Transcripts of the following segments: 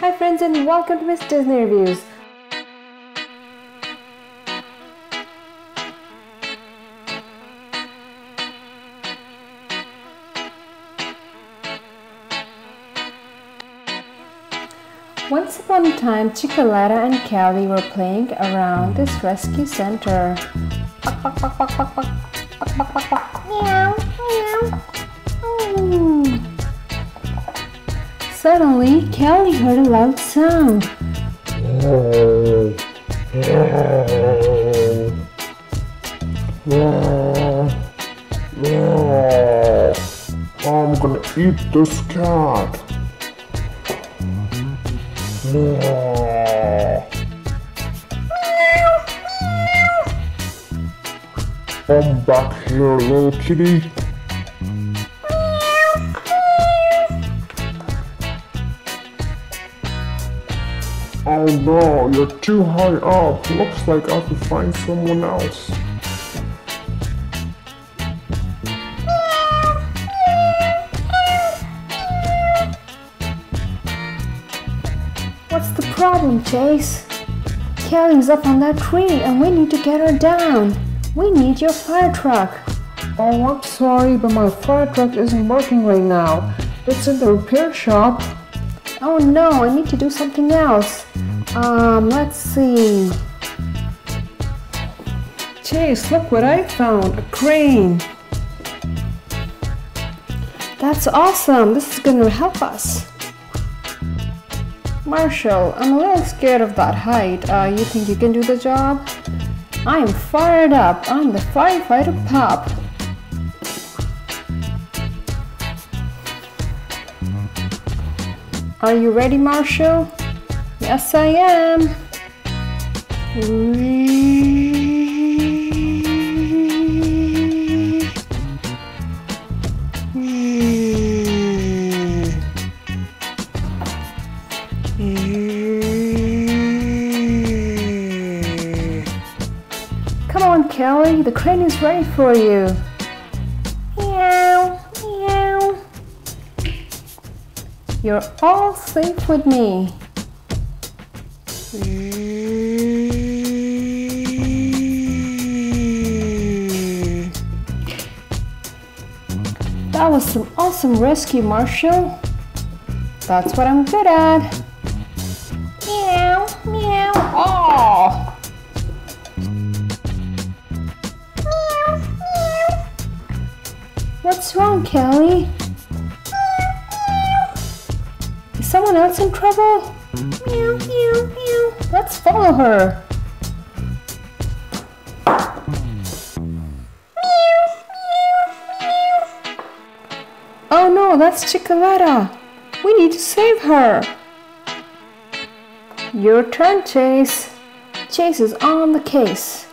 Hi friends and welcome to Miss Disney Reviews. Once upon a time, Chickaletta and Callie were playing around this rescue center. Meow. Suddenly, Kelly heard a loud sound. I'm gonna eat this cat. Come back here, little kitty. Oh, no, you're too high up. Looks like I have to find someone else. What's the problem, Chase? Kelly's up on that tree and we need to get her down. We need your fire truck. Oh, I'm sorry, but my fire truck isn't working right now. It's in the repair shop. Oh no, I need to do something else. Um, let's see. Chase, look what I found. A crane. That's awesome. This is going to help us. Marshall, I'm a little scared of that height. Uh, you think you can do the job? I'm fired up. I'm the firefighter pup. Are you ready, Marshall? Yes, I am. Come on, Kelly. The crane is ready for you. Meow, meow. You're all safe with me. Mm. That was some awesome rescue, Marshall. That's what I'm good at. Meow, meow. Oh. Meow, meow. What's wrong, Kelly? Is someone else in trouble? Meow, meow, meow. Let's follow her. Oh no, that's Chickaletta. We need to save her. Your turn, Chase. Chase is on the case.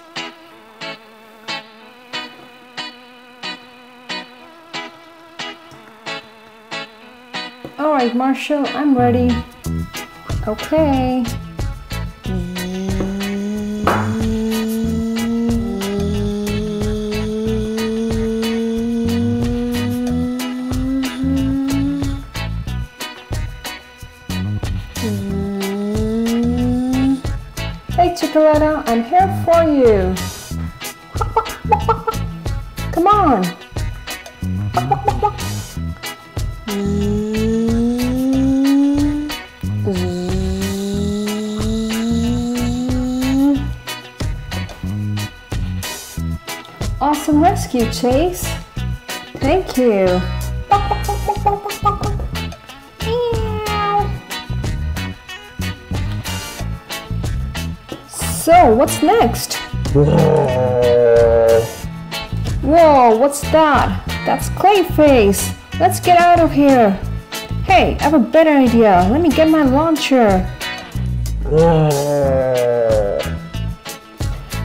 All right, Marshall, I'm ready. Okay. Hey, Chickaletta, I'm here for you. Come on. Awesome rescue, Chase. Thank you. So, what's next? Whoa, what's that? That's Clayface. Let's get out of here. Hey, I have a better idea. Let me get my launcher.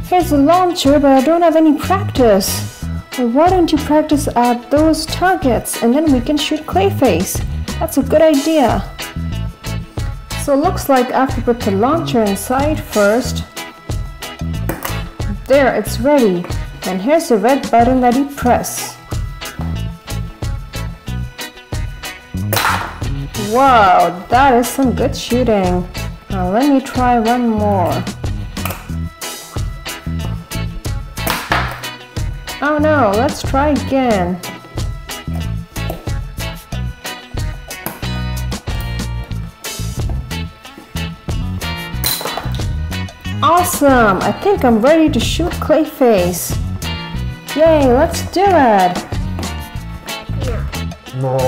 Here's a launcher, but I don't have any practice. Why don't you practice at those targets and then we can shoot Clayface? That's a good idea. So it looks like I have to put the launcher inside first. There, it's ready. And here's the red button that you press. Wow, that is some good shooting. Now let me try one more. Oh no, let's try again. Awesome! I think I'm ready to shoot Clayface. Yay, let's do it! No.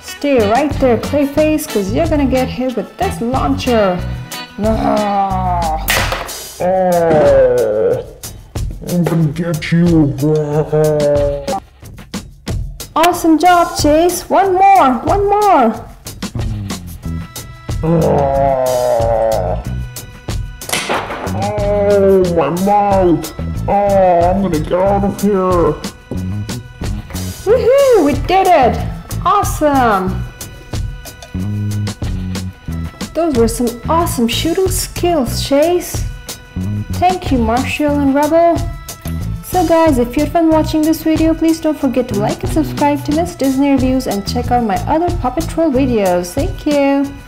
Stay right there, Clayface, because you're gonna get hit with this launcher. No. Oh. I'm gonna get you. Awesome job, Chase. One more, one more. Oh. oh, my mouth. Oh, I'm gonna get out of here. Woohoo! We did it! Awesome! Those were some awesome shooting skills, Chase. Thank you, Marshall and Rubble. So guys, if you had fun watching this video, please don't forget to like and subscribe to Miss Disney Reviews and check out my other Paw Patrol videos. Thank you!